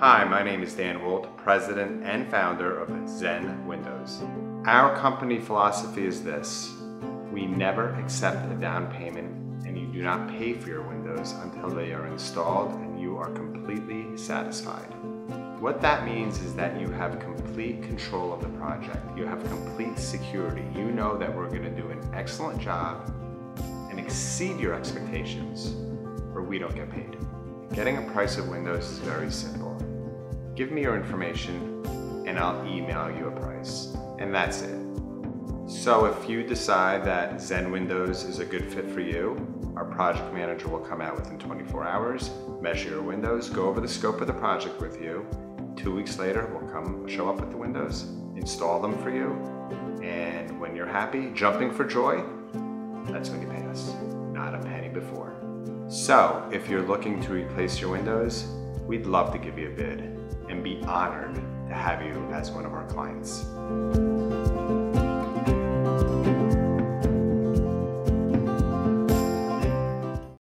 Hi, my name is Dan Wolt, president and founder of Zen Windows. Our company philosophy is this. We never accept a down payment and you do not pay for your windows until they are installed and you are completely satisfied. What that means is that you have complete control of the project. You have complete security. You know that we're gonna do an excellent job and exceed your expectations or we don't get paid. Getting a price of windows is very simple. Give me your information and I'll email you a price. And that's it. So if you decide that Zen Windows is a good fit for you, our project manager will come out within 24 hours, measure your windows, go over the scope of the project with you. Two weeks later, we'll come show up with the windows, install them for you, and when you're happy, jumping for joy, that's when you pay us, not a penny before. So, if you're looking to replace your windows, we'd love to give you a bid and be honored to have you as one of our clients.